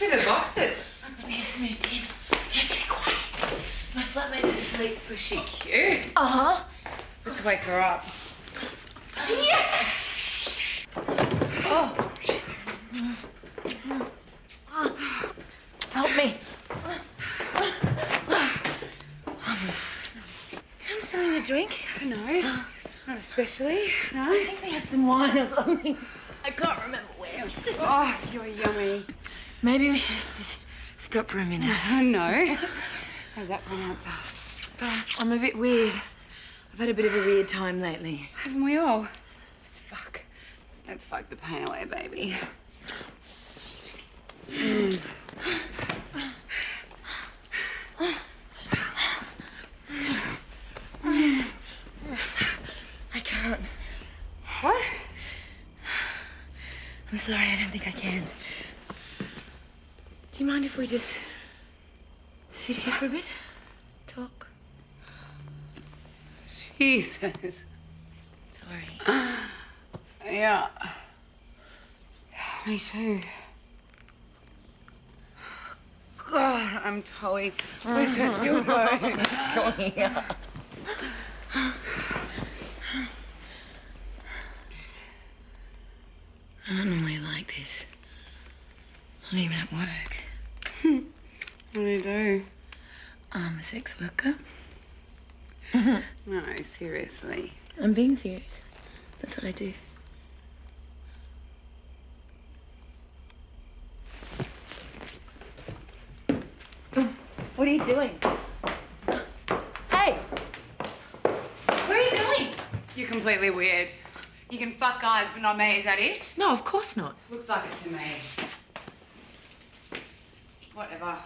Look at the boxes. We just moved in. Just be quiet. My flatmate's asleep. Was she cute? Uh huh. Let's wake her up. Oh. Help me. Do you want something to drink? No, not especially. No. I think we have some wine or something. I can't remember where. Oh, you're yummy. Maybe we should just stop for a minute. no. How's that pronounce us? But I'm a bit weird. I've had a bit of a weird time lately. Haven't we all? Let's fuck. Let's fuck the pain away, baby. I can't. What? I'm sorry, I don't think I can. Do you mind if we just sit here for a bit? Talk? Jesus. Sorry. Yeah. Me too. God, I'm towing. Where's that dildo? On here. I'm not normally like this. Not even at work. What do you do? I'm a sex worker. No, seriously. I'm being serious. That's what I do. What are you doing? Hey! Where are you going? You're completely weird. You can fuck guys, but not me. Is that it? No, of course not. Looks like it to me. Whatever.